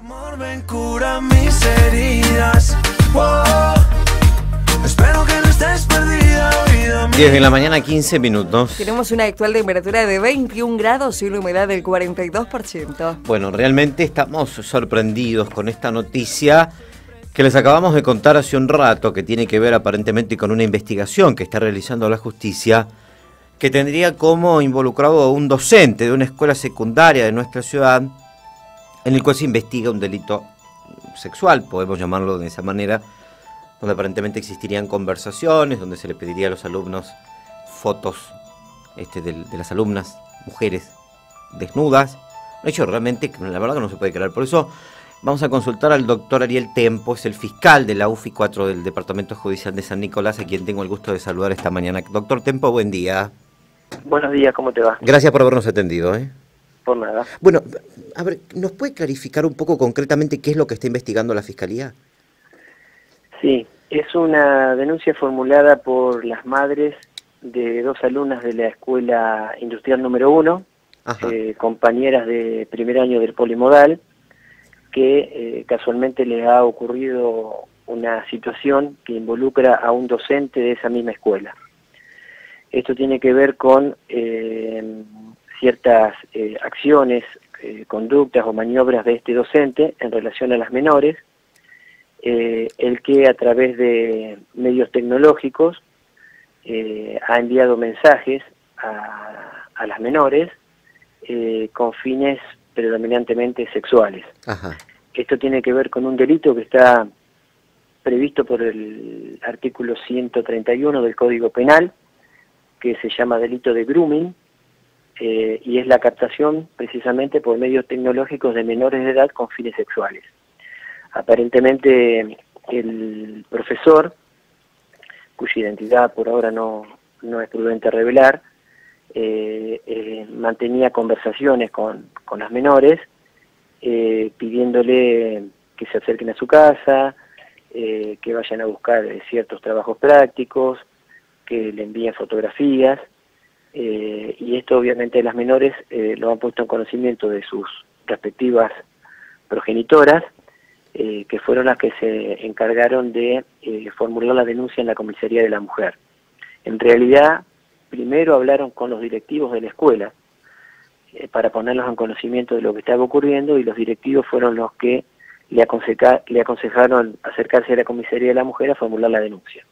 Amor, ven, cura mis heridas. Oh, espero que no estés perdida, vida mía. 10 de la mañana, 15 minutos. Tenemos una actual temperatura de 21 grados y una humedad del 42%. Bueno, realmente estamos sorprendidos con esta noticia que les acabamos de contar hace un rato, que tiene que ver aparentemente con una investigación que está realizando la justicia, que tendría como involucrado a un docente de una escuela secundaria de nuestra ciudad, en el cual se investiga un delito sexual, podemos llamarlo de esa manera, donde aparentemente existirían conversaciones, donde se le pediría a los alumnos fotos este, de, de las alumnas, mujeres desnudas. Un hecho realmente que la verdad que no se puede creer. Por eso vamos a consultar al doctor Ariel Tempo, es el fiscal de la UFI 4 del Departamento Judicial de San Nicolás, a quien tengo el gusto de saludar esta mañana. Doctor Tempo, buen día. Buenos días, ¿cómo te va? Gracias por habernos atendido. ¿eh? Por nada. Bueno, a ver, ¿nos puede clarificar un poco concretamente qué es lo que está investigando la Fiscalía? Sí, es una denuncia formulada por las madres de dos alumnas de la Escuela Industrial número 1, Ajá. eh, compañeras de primer año del Polimodal, que eh, casualmente les ha ocurrido una situación que involucra a un docente de esa misma escuela. Esto tiene que ver con eh, ciertas eh, acciones, eh, conductas o maniobras de este docente en relación a las menores, eh, el que a través de medios tecnológicos eh, ha enviado mensajes a, a las menores con fines predominantemente sexuales. Ajá. Esto tiene que ver con un delito que está previsto por el artículo 131 del Código Penal, que se llama delito de grooming, eh, y es la captación precisamente por medios tecnológicos de menores de edad con fines sexuales. Aparentemente el profesor, cuya identidad por ahora no, no es prudente revelar, eh, eh, mantenía conversaciones con, con las menores, eh, pidiéndole que se acerquen a su casa, que vayan a buscar ciertos trabajos prácticos, que le envíen fotografías, eh, y esto obviamente las menores eh, lo han puesto en conocimiento de sus respectivas progenitoras, eh, que fueron las que se encargaron de eh, formular la denuncia en la comisaría de la mujer. En realidad, primero hablaron con los directivos de la escuela para ponerlos en conocimiento de lo que estaba ocurriendo y los directivos fueron los que le, le aconsejaron acercarse a la comisaría de la mujer a formular la denuncia.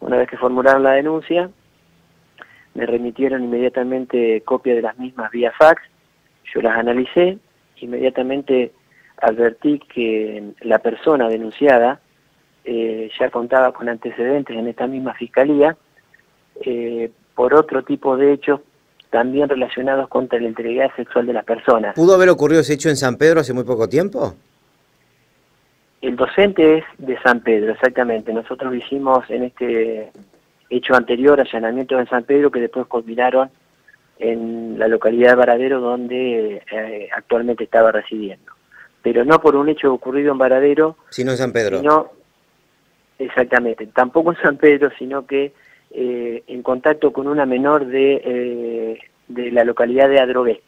Una vez que formularon la denuncia, me remitieron inmediatamente copia de las mismas vía fax, yo las analicé, inmediatamente advertí que la persona denunciada eh, ya contaba con antecedentes en esta misma fiscalía eh, por otro tipo de hechos también relacionados contra la integridad sexual de las personas. ¿Pudo haber ocurrido ese hecho en San Pedro hace muy poco tiempo? El docente es de San Pedro, exactamente. Nosotros hicimos en este hecho anterior allanamientos en San Pedro que después culminaron en la localidad de Varadero donde eh, actualmente estaba residiendo. Pero no por un hecho ocurrido en Varadero, Si no en San Pedro. sino exactamente, tampoco en San Pedro, sino que eh, en contacto con una menor de, eh, de la localidad de Adrogué.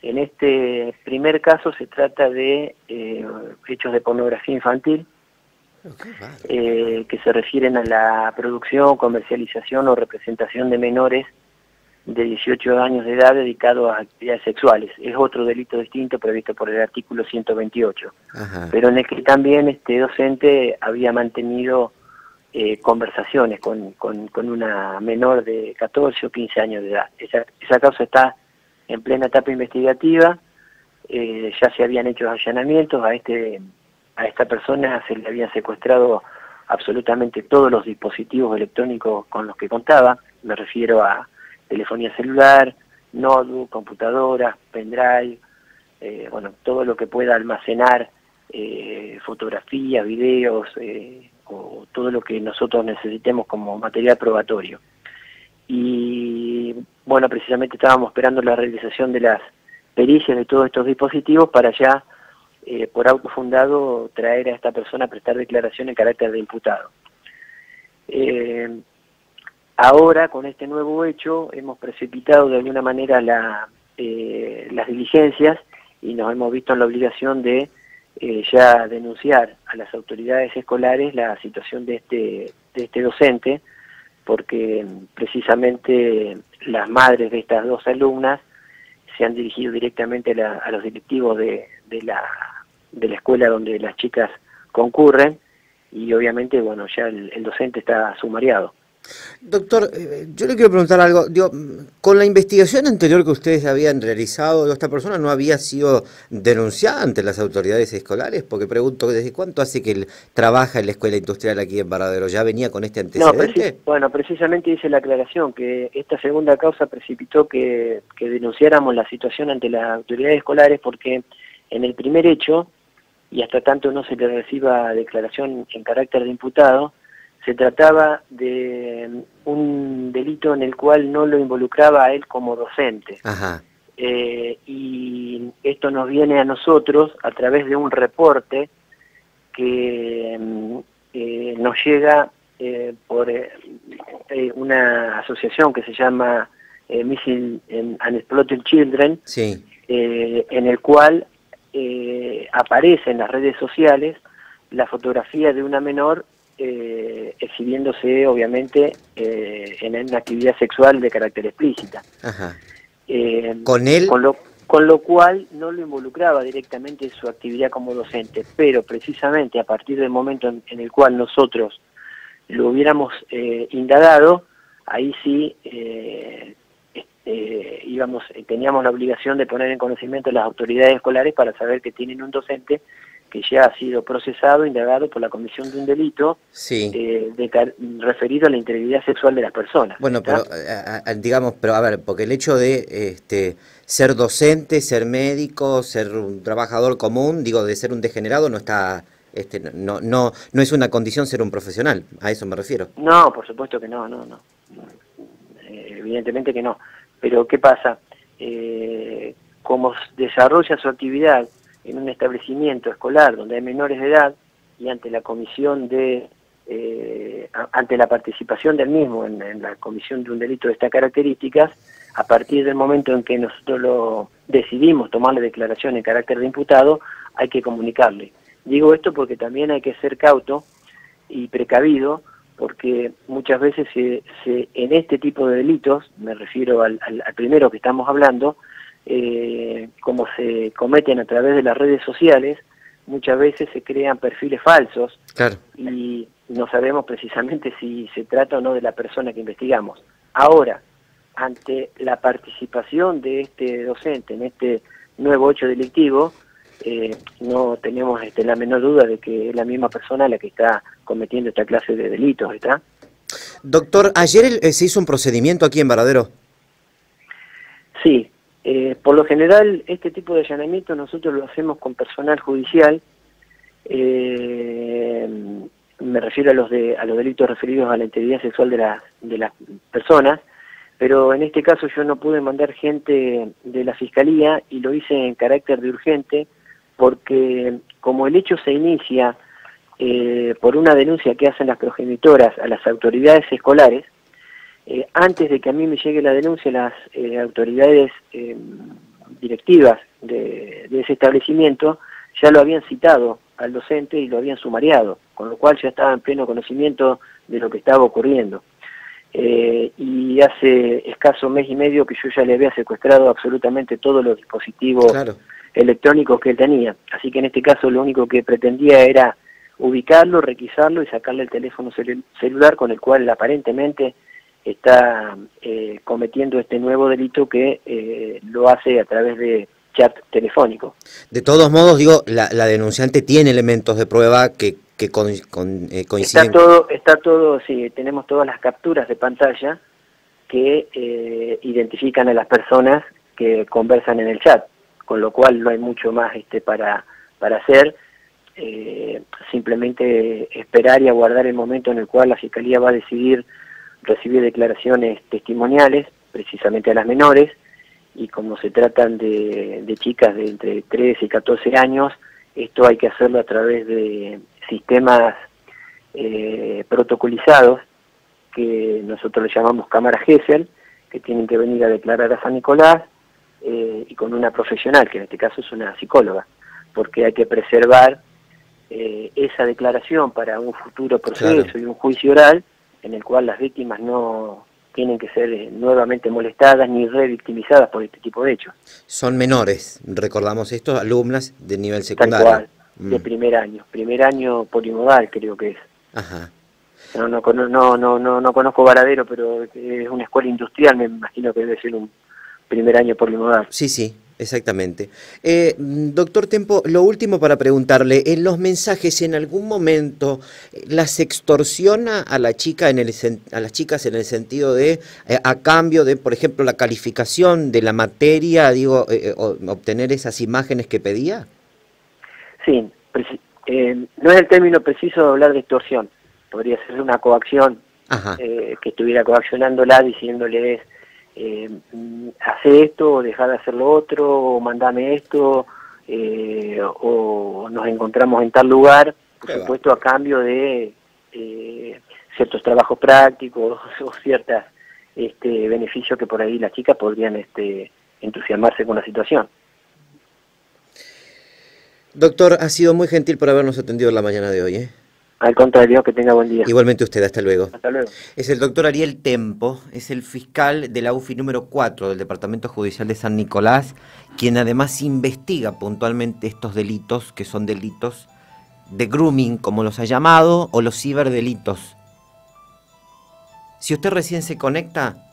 En este primer caso se trata de eh, hechos de pornografía infantil eh, que se refieren a la producción, comercialización o representación de menores de 18 años de edad dedicados a actividades sexuales. Es otro delito distinto previsto por el artículo 128, Ajá. pero en el que también este docente había mantenido eh, conversaciones con, con, con una menor de 14 o 15 años de edad. Esa, esa causa está en plena etapa investigativa, eh, ya se habían hecho allanamientos, a, este, a esta persona se le habían secuestrado absolutamente todos los dispositivos electrónicos con los que contaba, me refiero a telefonía celular, notebook, computadoras, pendrive, eh, bueno, todo lo que pueda almacenar eh, fotografías, videos, eh, o todo lo que nosotros necesitemos como material probatorio. Y bueno, precisamente estábamos esperando la realización de las pericias de todos estos dispositivos para ya, eh, por auto fundado, traer a esta persona a prestar declaración en carácter de imputado. Eh, ahora, con este nuevo hecho, hemos precipitado de alguna manera eh, las diligencias y nos hemos visto en la obligación de ya denunciar a las autoridades escolares la situación de este, de este docente, porque precisamente las madres de estas dos alumnas se han dirigido directamente a, los directivos de, la, de la escuela donde las chicas concurren y obviamente, bueno, ya el, el docente está sumariado. Doctor, eh, yo le quiero preguntar algo. con la investigación anterior que ustedes habían realizado, ¿esta persona no había sido denunciada ante las autoridades escolares? Porque pregunto, ¿desde cuánto hace que él trabaja en la escuela industrial aquí en Varadero? ¿Ya venía con este antecedente? No, bueno, precisamente hice la aclaración que esta segunda causa precipitó que, que denunciáramos la situación ante las autoridades escolares porque en el primer hecho, y hasta tanto no se le reciba declaración en carácter de imputado, se trataba de un delito en el cual no lo involucraba a él como docente. Eh, y esto nos viene a nosotros a través de un reporte que mm, eh, nos llega eh, por una asociación que se llama Missing and Exploited Children, en el cual aparece en las redes sociales la fotografía de una menor eh, exhibiéndose obviamente eh, en una actividad sexual de carácter explícita. Eh, ¿Con él? Con lo, con lo cual no lo involucraba directamente en su actividad como docente, pero precisamente a partir del momento en, el cual nosotros lo hubiéramos indagado, ahí sí íbamos, teníamos la obligación de poner en conocimiento a las autoridades escolares para saber que tienen un docente que ya ha sido procesado, indagado por la comisión de un delito eh, referido a la integridad sexual de las personas. Bueno, pero digamos, pero a ver, porque el hecho de este, ser docente, ser médico, ser un trabajador común, digo, de ser un degenerado, no está, este, no, no, no es una condición ser un profesional, a eso me refiero. No, por supuesto que no, no, no. Eh, evidentemente que no. Pero ¿qué pasa? Eh, como desarrolla su actividad en un establecimiento escolar donde hay menores de edad y ante la comisión de eh, ante la participación del mismo en, la comisión de un delito de estas características, a partir del momento en que nosotros lo decidimos tomar la declaración en carácter de imputado, hay que comunicarle. Digo esto porque también hay que ser cauto y precavido, porque muchas veces se, en este tipo de delitos, me refiero al primero que estamos hablando, eh, como se cometen a través de las redes sociales, muchas veces se crean perfiles falsos y no sabemos precisamente si se trata o no de la persona que investigamos. Ahora, ante la participación de este docente en este nuevo hecho delictivo, eh, no tenemos este, la menor duda de que es la misma persona la que está cometiendo esta clase de delitos, ¿está? Doctor, ayer eh, se hizo un procedimiento aquí en Varadero. Sí, eh, por lo general, este tipo de allanamiento nosotros lo hacemos con personal judicial, eh, me refiero a los, de, a los delitos referidos a la integridad sexual de, la, de las personas, pero en este caso yo no pude mandar gente de la Fiscalía y lo hice en carácter de urgente, porque como el hecho se inicia eh, por una denuncia que hacen las progenitoras a las autoridades escolares, eh, antes de que a mí me llegue la denuncia, las eh, autoridades eh, directivas de, ese establecimiento ya lo habían citado al docente y lo habían sumariado, con lo cual ya estaba en pleno conocimiento de lo que estaba ocurriendo. y hace escaso mes y medio que yo ya le había secuestrado absolutamente todos los dispositivos electrónicos que él tenía. Así que en este caso lo único que pretendía era ubicarlo, requisarlo y sacarle el teléfono celular con el cual aparentemente está eh, cometiendo este nuevo delito que eh, lo hace a través de chat telefónico. De todos modos, digo, la, denunciante tiene elementos de prueba que, que con, eh, coinciden. Está todo, está todo, sí, tenemos todas las capturas de pantalla que identifican a las personas que conversan en el chat, con lo cual no hay mucho más este para, para hacer. simplemente esperar y aguardar el momento en el cual la Fiscalía va a decidir recibir declaraciones testimoniales, precisamente a las menores, y como se tratan de, chicas de entre 13 y 14 años, esto hay que hacerlo a través de sistemas eh, protocolizados, que nosotros le llamamos cámara GESEL, que tienen que venir a declarar a San Nicolás, eh, y con una profesional, que en este caso es una psicóloga. porque hay que preservar eh, esa declaración para un futuro proceso Claro. y un juicio oral en el cual las víctimas no tienen que ser eh, nuevamente molestadas ni revictimizadas por este tipo de hechos. Son menores, recordamos esto, alumnas de nivel Tal secundario. cual, Mm. de primer año, primer año polimodal creo que es. Ajá. No, no, no, no, no, no conozco Varadero, pero es una escuela industrial, me imagino que debe ser un primer año polimodal. Sí, sí, exactamente. Eh, doctor Tempo, lo último para preguntarle, en los mensajes en algún momento eh, las extorsiona a la chica en el a las chicas en el sentido de eh, a cambio de, por ejemplo, la calificación de la materia, digo, eh, eh, obtener esas imágenes que pedía? Sí, no es el término preciso de hablar de extorsión, podría ser una coacción Ajá. que estuviera coaccionándola diciéndole eh, mm, hace esto o deja de hacer lo otro o mandame esto eh, o nos encontramos en tal lugar por Qué va. supuesto a cambio de eh, ciertos trabajos prácticos o ciertos este, beneficios que por ahí las chicas podrían este, entusiasmarse con la situación. Doctor, ha sido muy gentil por habernos atendido en la mañana de hoy. ¿eh? Al contrario, que tenga buen día. Igualmente usted, hasta luego. Hasta luego. Es el doctor Ariel Tempo, es el fiscal de la UFI número 4 del Departamento Judicial de San Nicolás, quien además investiga puntualmente estos delitos, que son delitos de grooming, como los ha llamado, o los ciberdelitos. Si usted recién se conecta,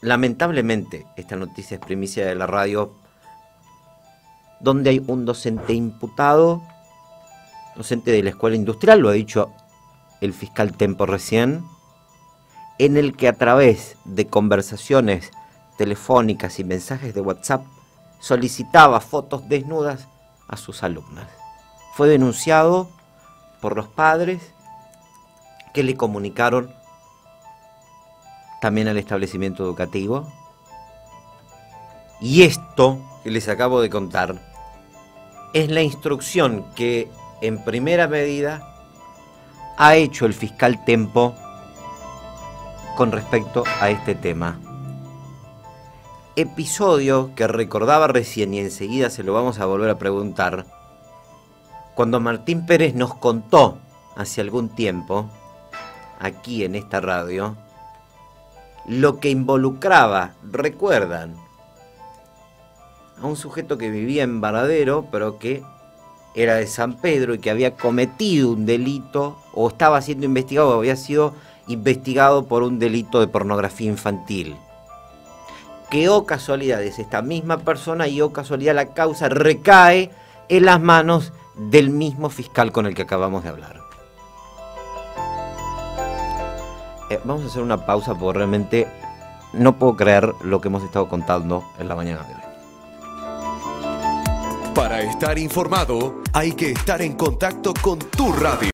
lamentablemente, esta noticia es primicia de la radio, donde hay un docente imputado, docente de la escuela industrial, lo ha dicho el fiscal Tempo recién, en el que a través de conversaciones telefónicas y mensajes de WhatsApp solicitaba fotos desnudas a sus alumnas. Fue denunciado por los padres que le comunicaron también al establecimiento educativo. Y esto que les acabo de contar es la instrucción que en primera medida ha hecho el fiscal Tempo con respecto a este tema. Episodio que recordaba recién y enseguida se lo vamos a volver a preguntar. Cuando Martín Pérez nos contó hace algún tiempo, aquí en esta radio, lo que involucraba, recuerdan, a un sujeto que vivía en Varadero, pero que era de San Pedro y que había cometido un delito o estaba siendo investigado o había sido investigado por un delito de pornografía infantil. Que o casualidad es esta misma persona y o casualidad la causa recae en las manos del mismo fiscal con el que acabamos de hablar. Eh, vamos a hacer una pausa porque realmente no puedo creer lo que hemos estado contando en la mañana de hoy. Estar informado, hay que estar en contacto con tu radio.